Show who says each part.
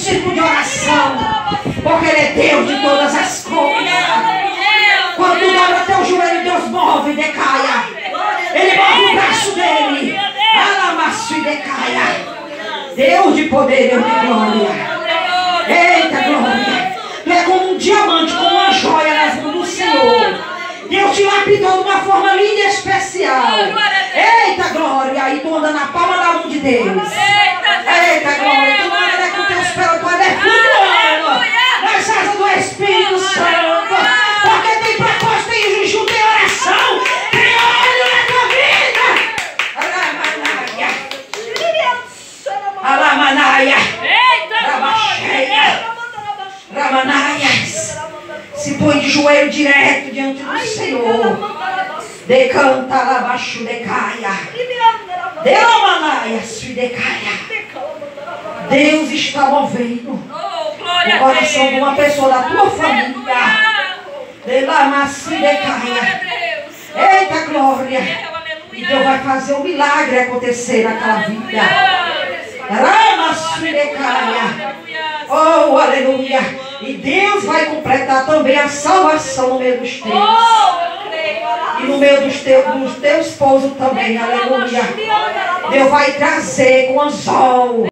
Speaker 1: círculo de oração. Porque Ele é Deus de todas as coisas. Quando dobra teu joelho, Deus move e decaia. Ele move o braço dele. Alamaço e decaia. Deus de poder, Deus de glória. Eita glória. Tu é como um diamante, como uma joia nas mãos do Senhor. Deus te lapidou de uma forma linda e especial. Eita glória. E tu anda na palma da mão de Deus. Eita glória. Tu não anda com teus pés, tu anda flutuando. Nas asas do Espírito Santo. Porque tem propósito, tem jejum, tem oração. Tem óleo na tua vida. Alamanaia. Alamanaia. Rabacheia. Ramanaias. Se põe de joelho direto diante do Senhor. Decanta labaixo decaia. Delamanaia se decaia. Deus está movendo o coração de uma pessoa da tua família. Decaia. Eita glória. E Deus vai fazer um milagre acontecer naquela vida. Decaia. Oh, aleluia. E Deus vai completar também a salvação no meio dos teus. E no meio dos teus, dos teus esposos também, aleluia. Deus vai trazer com anzol.